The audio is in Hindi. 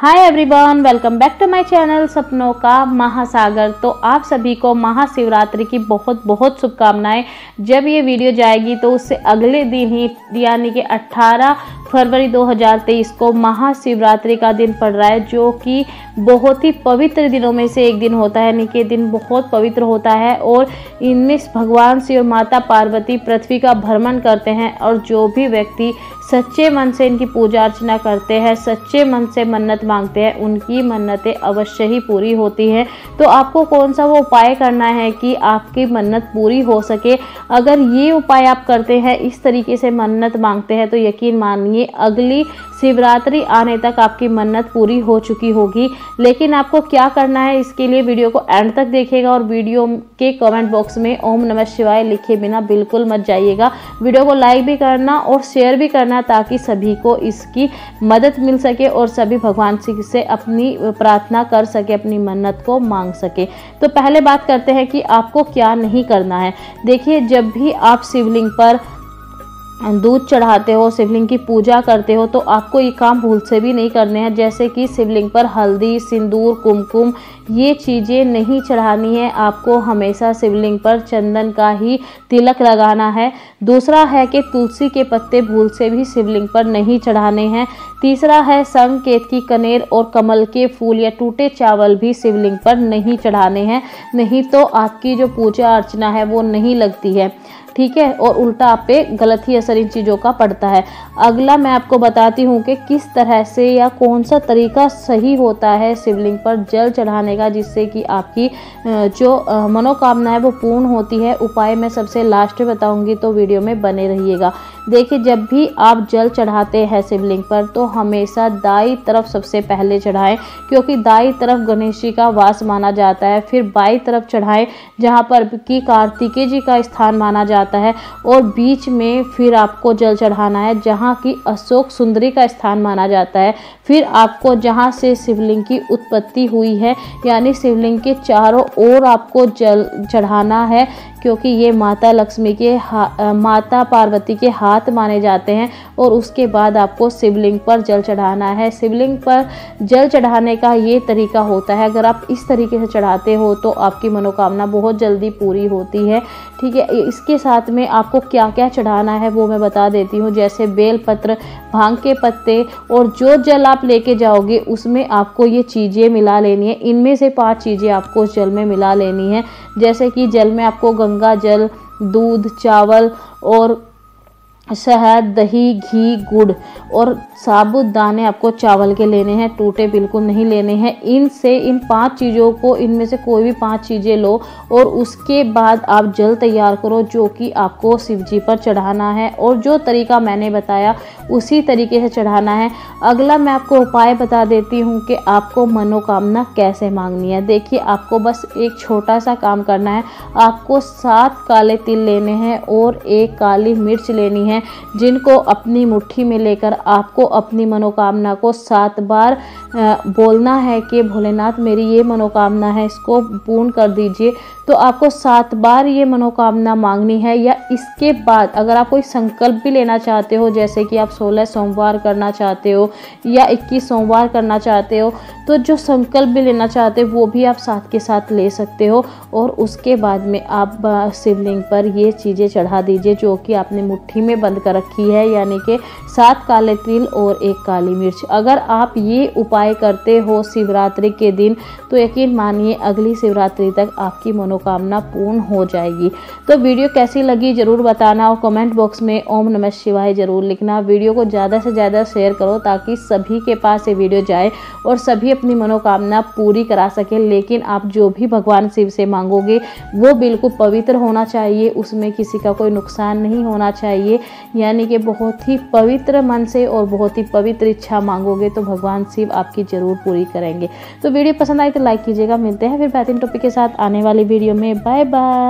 Hi everyone welcome back to my channel सपनों का महासागर। तो आप सभी को महाशिवरात्रि की बहुत बहुत शुभकामनाएँ। जब ये वीडियो जाएगी तो उससे अगले दिन ही, यानी कि 18 फरवरी 2023 को महाशिवरात्रि का दिन पड़ रहा है, जो कि बहुत ही पवित्र दिनों में से एक दिन होता है। यानी कि दिन बहुत पवित्र होता है और इनमें भगवान शिव माता पार्वती पृथ्वी का भ्रमण करते हैं और जो भी व्यक्ति सच्चे मन से इनकी पूजा अर्चना करते हैं, सच्चे मन से मन्नत मांगते हैं, उनकी मन्नतें अवश्य ही पूरी होती हैं। तो आपको कौन सा वो उपाय करना है कि आपकी मन्नत पूरी हो सके? अगर ये उपाय आप करते हैं, इस तरीके से मन्नत मांगते हैं तो यकीन मानिए अगली शिवरात्रि आने तक आपकी मन्नत पूरी हो चुकी होगी। लेकिन आपको क्या करना है, इसके लिए वीडियो को एंड तक देखिएगा और वीडियो के कमेंट बॉक्स में ओम नमः शिवाय लिखे बिना बिल्कुल मत जाइएगा। वीडियो को लाइक भी करना और शेयर भी करना ताकि सभी को इसकी मदद मिल सके और सभी भगवान सिंह से अपनी प्रार्थना कर सके, अपनी मन्नत को मांग सके। तो पहले बात करते हैं कि आपको क्या नहीं करना है। देखिए, जब भी आप शिवलिंग पर दूध चढ़ाते हो, शिवलिंग की पूजा करते हो तो आपको ये काम भूल से भी नहीं करने हैं। जैसे कि शिवलिंग पर हल्दी, सिंदूर, कुमकुम, ये चीज़ें नहीं चढ़ानी है। आपको हमेशा शिवलिंग पर चंदन का ही तिलक लगाना है। दूसरा है कि तुलसी के पत्ते भूल से भी शिवलिंग पर नहीं चढ़ाने हैं। तीसरा है संग केत की कनेर और कमल के फूल या टूटे चावल भी शिवलिंग पर नहीं चढ़ाने हैं। नहीं तो आपकी जो पूजा अर्चना है वो नहीं लगती है। ठीक है? और उल्टा आप पे गलत ही असर इन चीज़ों का पड़ता है। अगला मैं आपको बताती हूँ कि किस तरह से या कौन सा तरीका सही होता है शिवलिंग पर जल चढ़ाने का, जिससे कि आपकी जो मनोकामना है वो पूर्ण होती है। उपाय मैं सबसे लास्ट में बताऊँगी तो वीडियो में बने रहिएगा। देखिए, जब भी आप जल चढ़ाते हैं शिवलिंग पर तो हमेशा दाई तरफ़ सबसे पहले चढ़ाएँ, क्योंकि दाई तरफ़ गणेश जी का वास माना जाता है। फिर बाई तरफ़ चढ़ाएँ, जहाँ पर कि कार्तिकेय जी का स्थान माना जाता है, और बीच में फिर आपको जल चढ़ाना है, जहाँ की अशोक सुंदरी का स्थान माना जाता है। फिर आपको जहाँ से शिवलिंग की उत्पत्ति हुई है, यानी शिवलिंग के चारों ओर आपको जल चढ़ाना है क्योंकि ये माता लक्ष्मी के हा माता पार्वती के हाथ माने जाते हैं और उसके बाद आपको शिवलिंग पर जल चढ़ाना है। शिवलिंग पर जल चढ़ाने का ये तरीका होता है, अगर आप इस तरीके से चढ़ाते हो तो आपकी मनोकामना बहुत जल्दी पूरी होती है। ठीक है इसके साथ में आपको क्या क्या चढ़ाना है वो मैं बता देती हूँ। जैसे बेलपत्र, भाँग के पत्ते और जो जल आप लेके जाओगे उसमें आपको ये चीज़ें मिला लेनी है। इनमें से पाँच चीज़ें आपको उस जल में मिला लेनी है। जैसे कि जल में आपको गंगा जल दूध चावल और शहद, दही, घी, गुड़ और साबुत दाने आपको चावल के लेने हैं, टूटे बिल्कुल नहीं लेने हैं। इनसे, इन पाँच चीज़ों को, इनमें से कोई भी पाँच चीज़ें लो और उसके बाद आप जल तैयार करो, जो कि आपको शिव जी पर चढ़ाना है। और जो तरीका मैंने बताया, उसी तरीके से चढ़ाना है। अगला मैं आपको उपाय बता देती हूँ कि आपको मनोकामना कैसे मांगनी है। देखिए, आपको बस एक छोटा सा काम करना है। आपको सात काले तिल लेने हैं और एक काली मिर्च लेनी है, जिनको अपनी मुट्ठी में लेकर आपको अपनी मनोकामना को सात बार बोलना है कि, भोलेनाथ, मेरी ये मनोकामना है, इसको पूर्ण कर दीजिए। तो आपको सात बार ये मनोकामना मांगनी है या इसके बाद अगर आप कोई संकल्प भी लेना चाहते हो, जैसे कि आप सोलह सोमवार करना चाहते हो या इक्कीस सोमवार करना चाहते हो तो जो संकल्प भी लेना चाहते हो, वो भी आप साथ के साथ ले सकते हो और उसके बाद में आप शिवलिंग पर ये चीज़ें चढ़ा दीजिए, जो कि आपने मुट्ठी में बंद कर रखी है, यानी कि सात काले तिल और एक काली मिर्च। अगर आप ये उपाय करते हो शिवरात्रि के दिन तो यकीन मानिए अगली शिवरात्रि तक आपकी मनोकामना पूर्ण हो जाएगी। तो वीडियो कैसी लगी ज़रूर बताना और कमेंट बॉक्स में ओम नमः शिवाय ज़रूर लिखना। वीडियो को ज़्यादा से ज़्यादा शेयर करो ताकि सभी के पास ये वीडियो जाए और सभी अपनी मनोकामना पूरी करा सके। लेकिन आप जो भी भगवान शिव से मांगोगे, वो बिल्कुल पवित्र होना चाहिए। उसमें किसी का कोई नुकसान नहीं होना चाहिए। यानी कि बहुत ही पवित्र मन से और बहुत ही पवित्र इच्छा मांगोगे तो भगवान शिव आपकी ज़रूर पूरी करेंगे। तो वीडियो पसंद आई तो लाइक कीजिएगा। मिलते हैं फिर बेहतरीन टॉपिक के साथ आने वाली वीडियो में। Bye bye